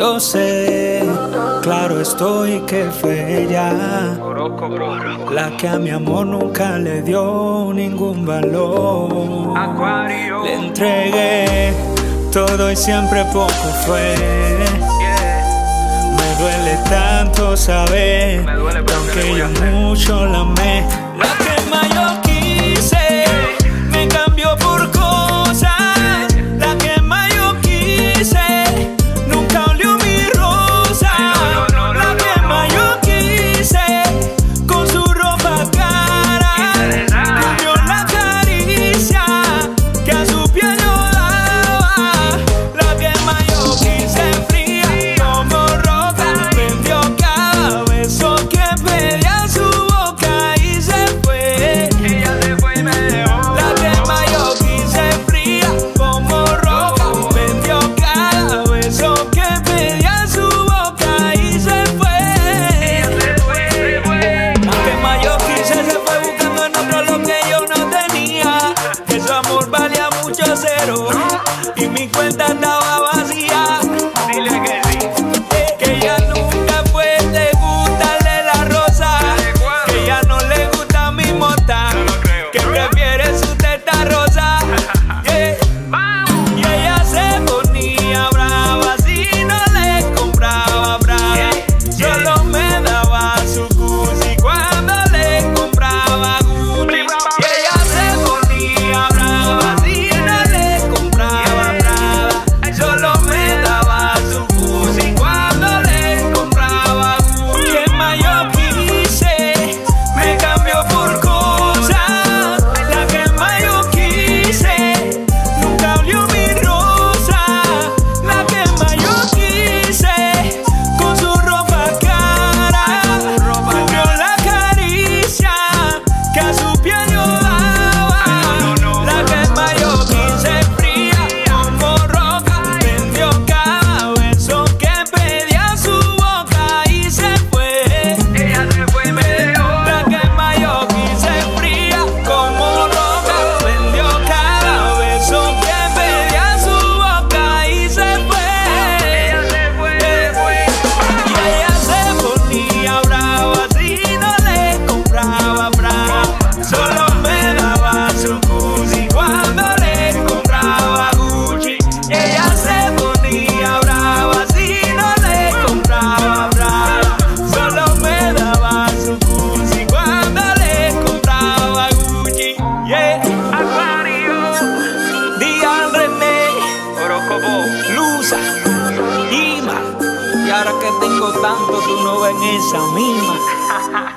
Yo sé, claro estoy que fue ella la que a mi amor nunca le dio ningún valor. Le entregué todo y siempre poco fue. Me duele tanto saber, aunque yo mucho la amé. cero y mi cuenta estaba baja. esa. Y ahora que tengo tanto, tú no ves en esa misma.